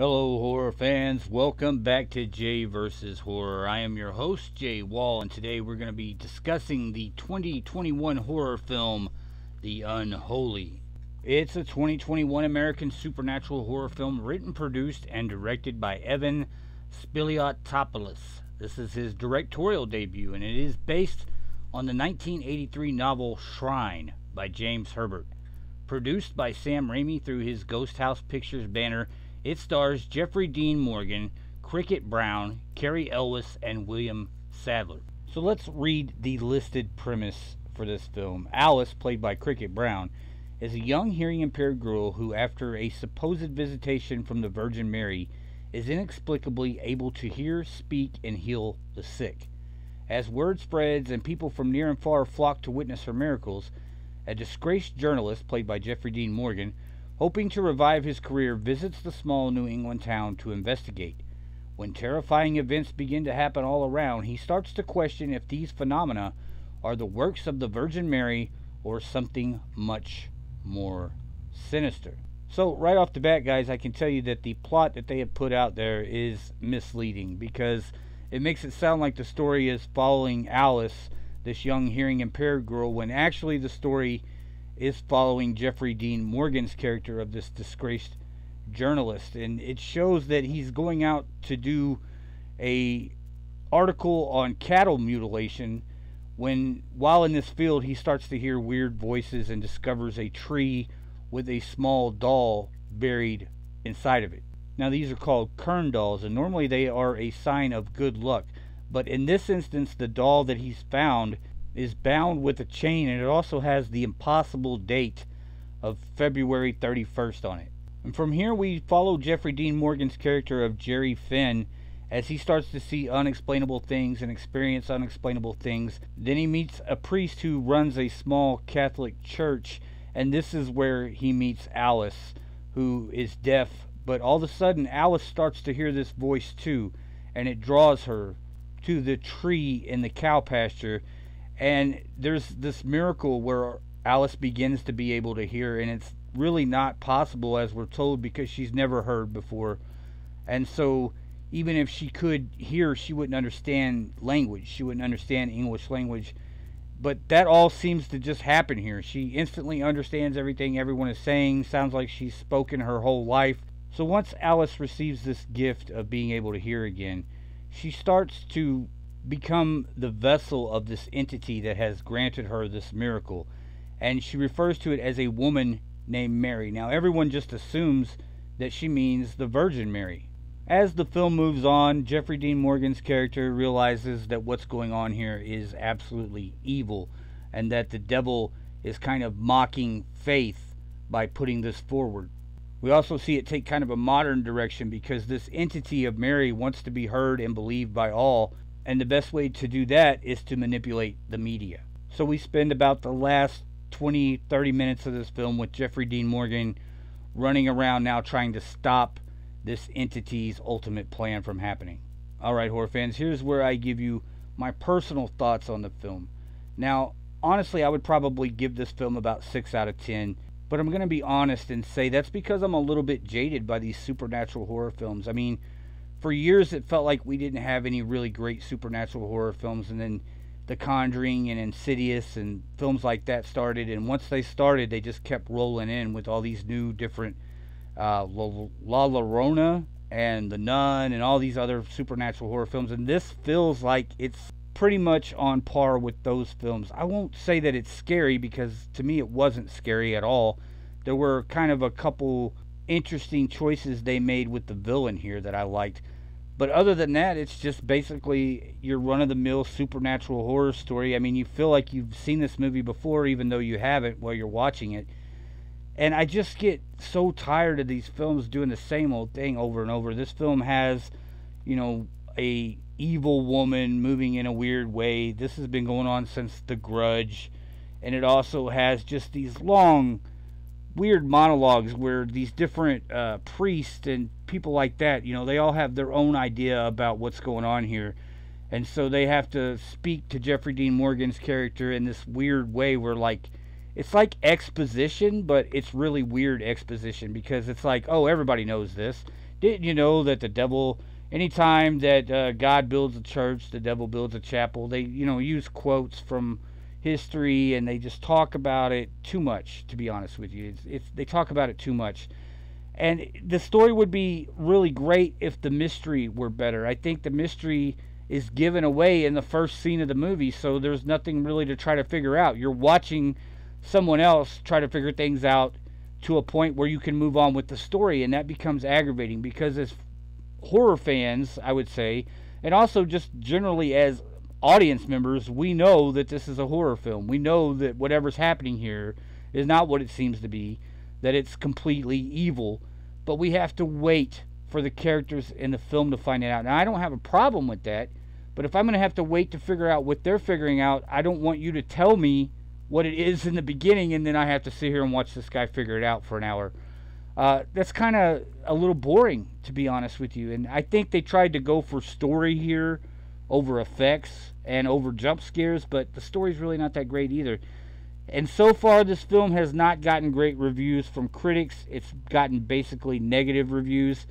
Hello, horror fans. Welcome back to Jay vs. Horror. I am your host, Jay Wall, and today we're going to be discussing the 2021 horror film, The Unholy. It's a 2021 American supernatural horror film written, produced, and directed by Evan Spiliotopoulos. This is his directorial debut, and it is based on the 1983 novel Shrine by James Herbert. Produced by Sam Raimi through his Ghost House Pictures banner it stars Jeffrey Dean Morgan, Cricket Brown, Cary Elwes, and William Sadler. So let's read the listed premise for this film. Alice, played by Cricket Brown, is a young hearing impaired girl who, after a supposed visitation from the Virgin Mary, is inexplicably able to hear, speak, and heal the sick. As word spreads and people from near and far flock to witness her miracles, a disgraced journalist, played by Jeffrey Dean Morgan, hoping to revive his career, visits the small New England town to investigate. When terrifying events begin to happen all around, he starts to question if these phenomena are the works of the Virgin Mary or something much more sinister. So, right off the bat, guys, I can tell you that the plot that they have put out there is misleading because it makes it sound like the story is following Alice, this young hearing impaired girl, when actually the story is following Jeffrey Dean Morgan's character of this disgraced journalist and it shows that he's going out to do a article on cattle mutilation when while in this field he starts to hear weird voices and discovers a tree with a small doll buried inside of it. Now these are called kern dolls and normally they are a sign of good luck, but in this instance the doll that he's found is bound with a chain and it also has the impossible date of February 31st on it. And from here we follow Jeffrey Dean Morgan's character of Gerry Fenn as he starts to see unexplainable things and experience unexplainable things. Then he meets a priest who runs a small Catholic church and this is where he meets Alice who is deaf but all of a sudden Alice starts to hear this voice too and it draws her to the tree in the cow pasture and there's this miracle where Alice begins to be able to hear, and it's really not possible as we're told because she's never heard before. And so, even if she could hear, she wouldn't understand language. She wouldn't understand English language. But that all seems to just happen here. She instantly understands everything everyone is saying, sounds like she's spoken her whole life. So, once Alice receives this gift of being able to hear again, she starts to become the vessel of this entity that has granted her this miracle. And she refers to it as a woman named Mary. Now, everyone just assumes that she means the Virgin Mary. As the film moves on, Jeffrey Dean Morgan's character realizes that what's going on here is absolutely evil and that the devil is kind of mocking faith by putting this forward. We also see it take kind of a modern direction because this entity of Mary wants to be heard and believed by all and the best way to do that is to manipulate the media. So we spend about the last 20, 30 minutes of this film with Jeffrey Dean Morgan running around now trying to stop this entity's ultimate plan from happening. All right, horror fans, here's where I give you my personal thoughts on the film. Now, honestly, I would probably give this film about 6 out of 10, but I'm going to be honest and say that's because I'm a little bit jaded by these supernatural horror films. I mean, for years it felt like we didn't have any really great supernatural horror films and then the conjuring and insidious and films like that started and once they started they just kept rolling in with all these new different uh, la llorona and the nun and all these other supernatural horror films and this feels like it's pretty much on par with those films i won't say that it's scary because to me it wasn't scary at all there were kind of a couple interesting choices they made with the villain here that I liked. But other than that, it's just basically your run of the mill supernatural horror story. I mean, you feel like you've seen this movie before, even though you haven't while you're watching it. And I just get so tired of these films doing the same old thing over and over. This film has, you know, a evil woman moving in a weird way. This has been going on since The Grudge. And it also has just these long weird monologues where these different uh, priests and people like that, you know, they all have their own idea about what's going on here. And so they have to speak to Jeffrey Dean Morgan's character in this weird way where, like, it's like exposition, but it's really weird exposition because it's like, oh, everybody knows this. Didn't you know that the devil, anytime that uh, God builds a church, the devil builds a chapel? They, you know, use quotes from history and they just talk about it too much, to be honest with you. It's, it's, they talk about it too much. And the story would be really great if the mystery were better. I think the mystery is given away in the first scene of the movie, so there's nothing really to try to figure out. You're watching someone else try to figure things out to a point where you can move on with the story, and that becomes aggravating because as horror fans, I would say, and also just generally as audience members, we know that this is a horror film. We know that whatever's happening here is not what it seems to be, that it's completely evil, but we have to wait for the characters in the film to find it out. Now, I don't have a problem with that but if I'm going to have to wait to figure out what they're figuring out, I don't want you to tell me what it is in the beginning and then I have to sit here and watch this guy figure it out for an hour. Uh, that's kind of a little boring, to be honest with you. And I think they tried to go for story here over effects and over jump scares, but the story's really not that great either. And so far, this film has not gotten great reviews from critics. It's gotten basically negative reviews.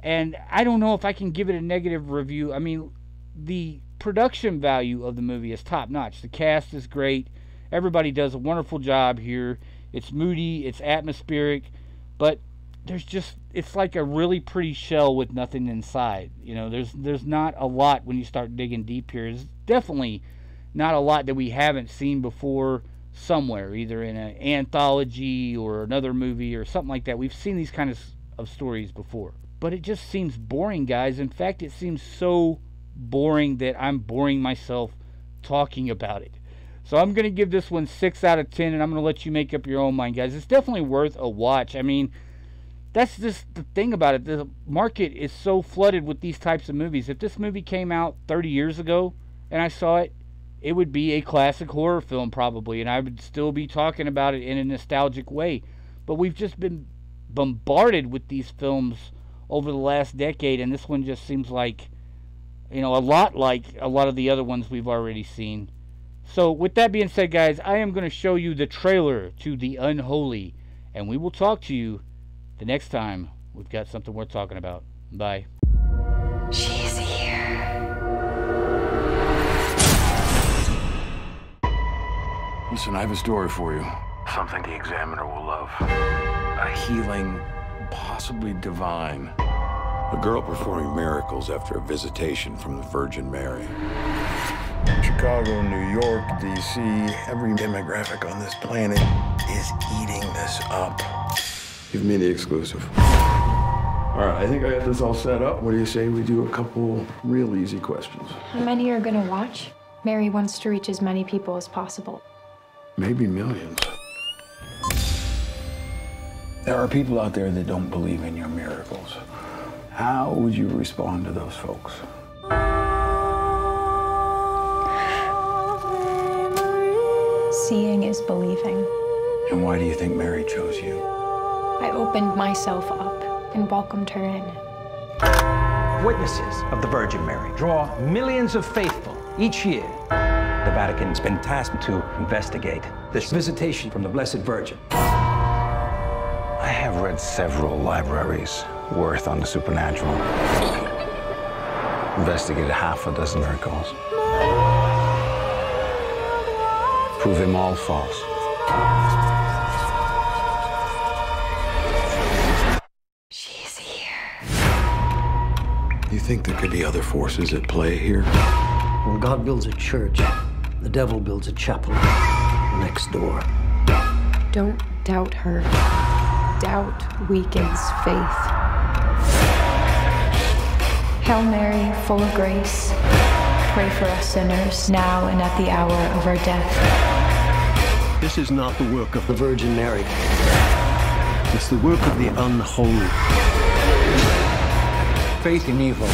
And I don't know if I can give it a negative review. I mean, the production value of the movie is top notch. The cast is great. Everybody does a wonderful job here. It's moody, it's atmospheric, but there's just it's like a really pretty shell with nothing inside. You know, there's there's not a lot when you start digging deep here. There's definitely not a lot that we haven't seen before somewhere, either in an anthology or another movie or something like that. We've seen these kinds of, of stories before. But it just seems boring, guys. In fact, it seems so boring that I'm boring myself talking about it. So I'm going to give this one 6 out of 10, and I'm going to let you make up your own mind, guys. It's definitely worth a watch. I mean, that's just the thing about it. The market is so flooded with these types of movies. If this movie came out 30 years ago and I saw it, it would be a classic horror film probably, and I would still be talking about it in a nostalgic way. But we've just been bombarded with these films over the last decade, and this one just seems like you know, a lot like a lot of the other ones we've already seen. So, with that being said, guys, I am going to show you the trailer to The Unholy, and we will talk to you the next time we've got something worth talking about. Bye. She's here. Listen, I have a story for you. Something the examiner will love. A healing, possibly divine a girl performing miracles after a visitation from the Virgin Mary. Chicago, New York, D.C., every demographic on this planet is eating this up. Give me the exclusive. All right, I think I got this all set up. What do you say we do a couple real easy questions? How many are gonna watch? Mary wants to reach as many people as possible. Maybe millions. There are people out there that don't believe in your miracles. How would you respond to those folks? Seeing is believing. And why do you think Mary chose you? I opened myself up and welcomed her in. Witnesses of the Virgin Mary draw millions of faithful each year. The Vatican's been tasked to investigate this visitation from the Blessed Virgin. I have read several libraries worth on the supernatural. Investigated half a dozen miracles. Prove them all false. Do you think there could be other forces at play here? When God builds a church, the devil builds a chapel next door. Don't doubt her. Doubt weakens faith. Hail Mary, full of grace, pray for us sinners, now and at the hour of our death. This is not the work of the Virgin Mary. It's the work of the unholy. Faith in evil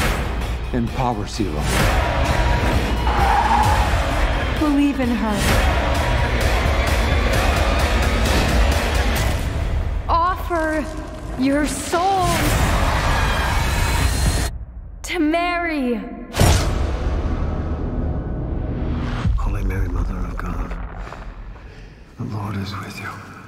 empowers evil. Believe in her. Offer your souls to Mary. Holy Mary, Mother of God, the Lord is with you.